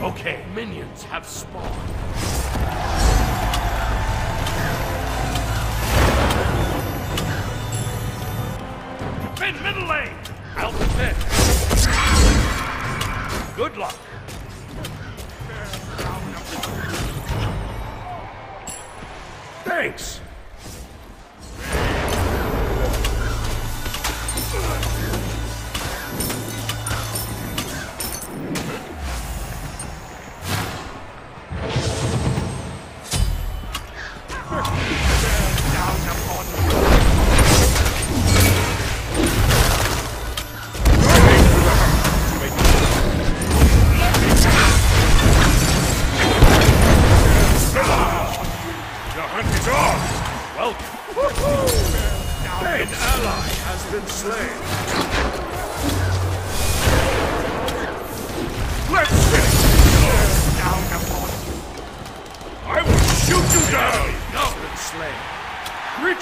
Okay, minions have spawned. defend middle lane! I'll defend. Good luck. Thanks!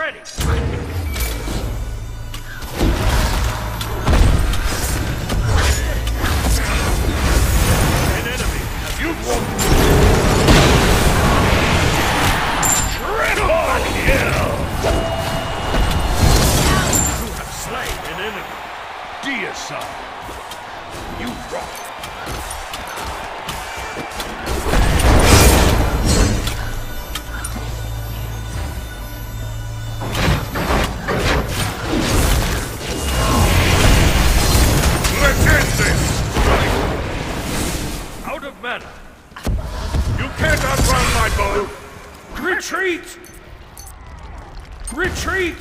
ready. Retreat!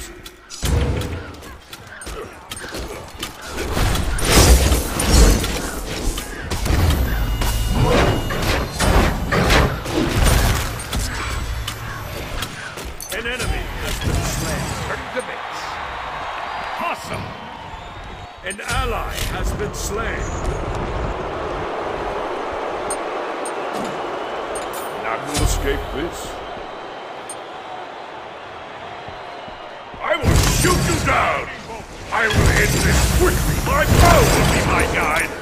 An enemy has been slain. Turn to base. Awesome! An ally has been slain. Not will escape this. down! I will end this quickly! My bow will be my guide!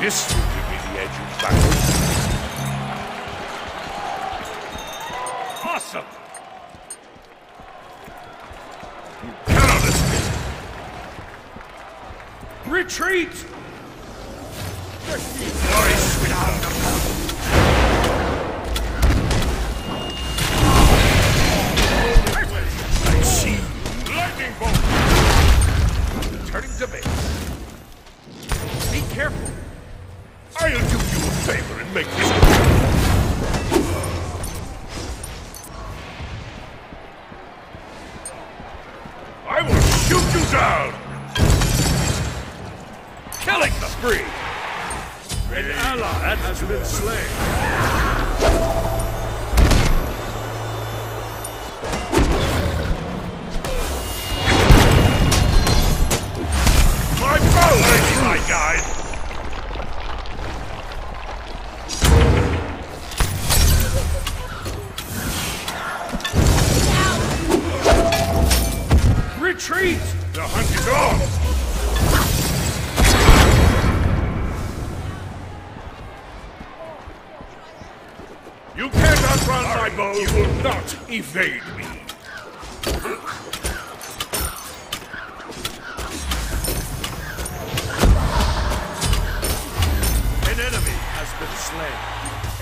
This will give me the edge of battle. Awesome! You cannot escape! Retreat! Evade me! An enemy has been slain.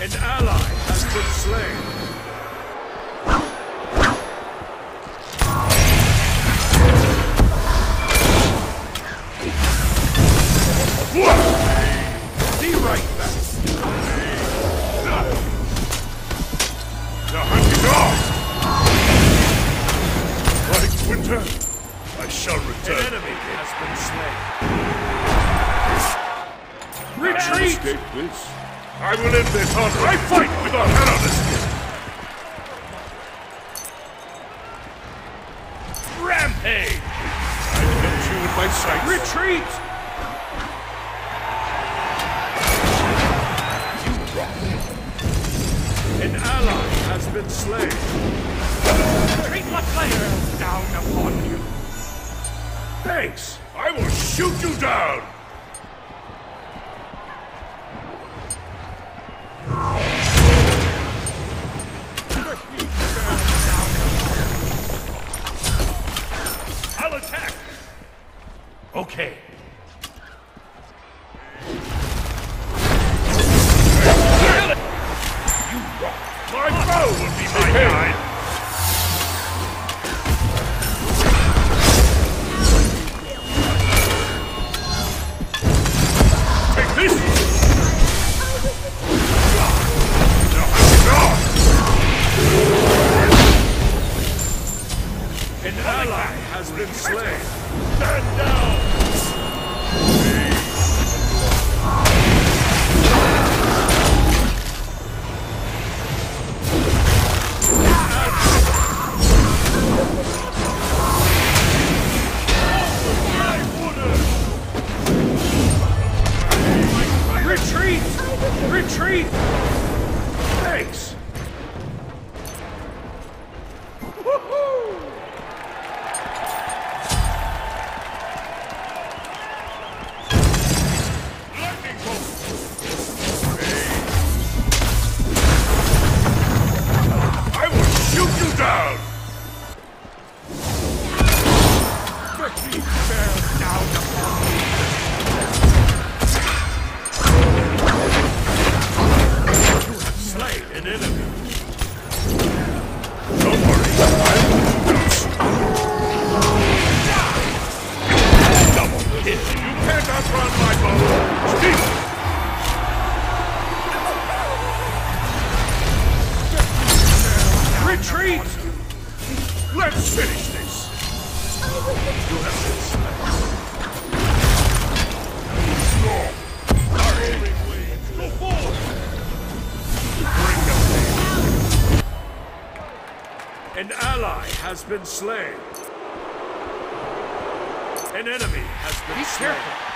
An ally has been slain. End this hunt. I fight without cannot escape. Rampage! I catch you with my sights. Retreat! An ally has been slain. Treat the flames down upon you. Thanks. I will shoot you down. Okay. You rock. My bow will be my guide. Take this. No, no. An ally has been slain. Stand down! Been slain. An enemy has been Be slain. careful.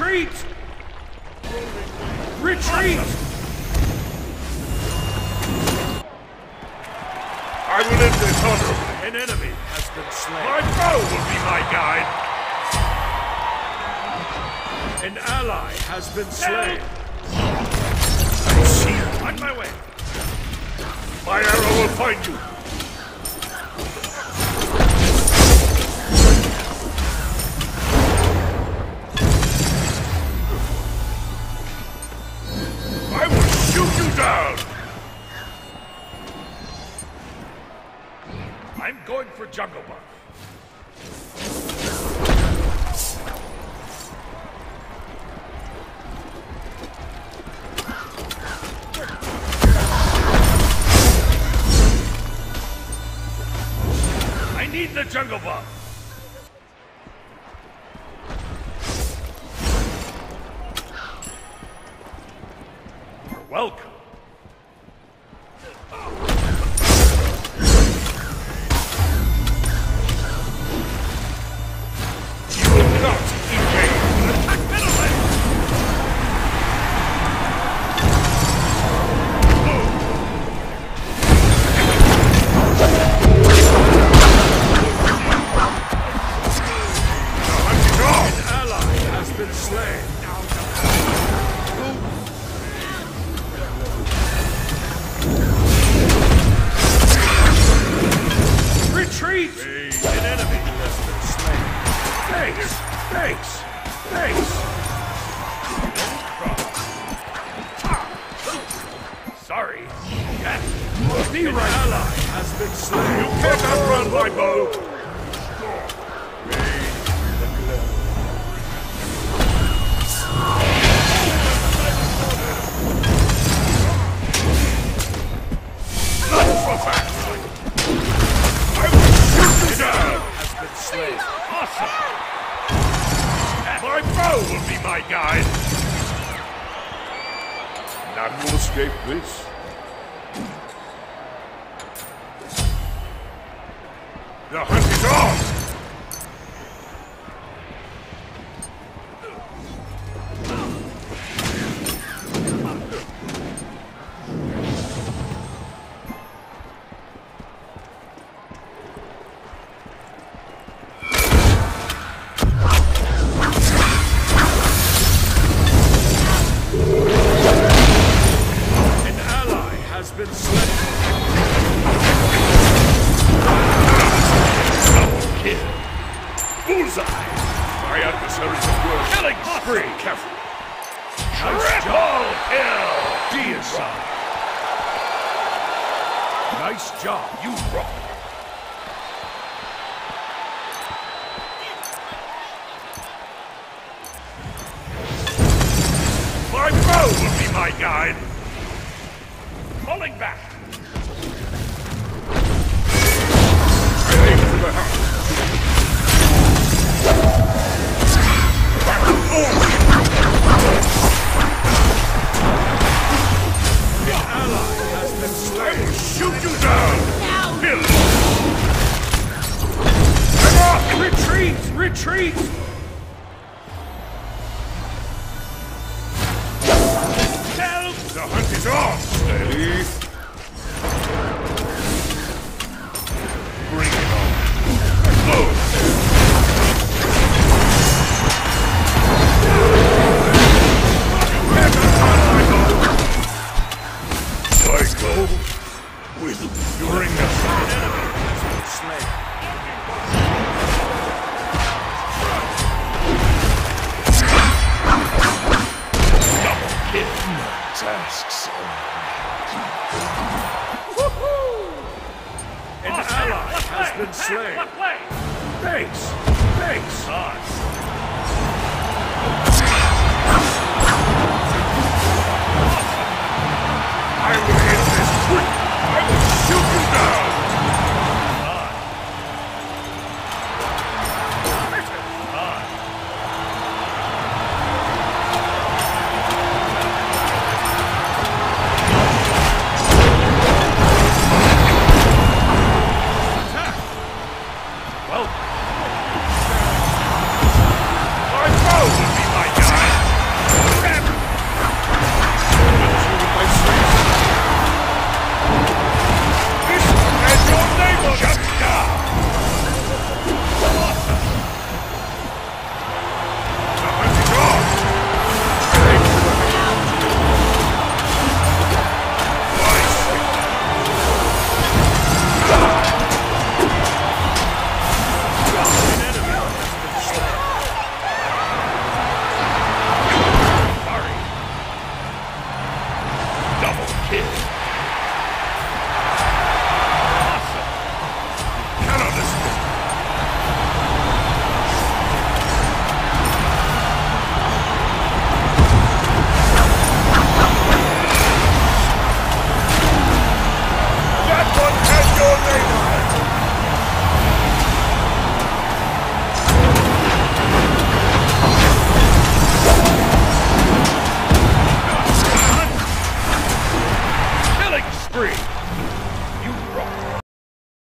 Retreat! Retreat! I will end this honorably. An enemy has been slain. My bow will be my guide. An ally has been slain. I see you. On my way. My arrow will find you. Down. I'm going for Jungle Buff. I need the Jungle Buff. You can't my bow! My bow will be my guide! None will escape this. The hunt is on! Bullseye! My adversaries are good. Killing spree! Careful. Triple kill! Deicide! Nice job, you rock. My bow will be my guide. Falling back. I aim for the house. An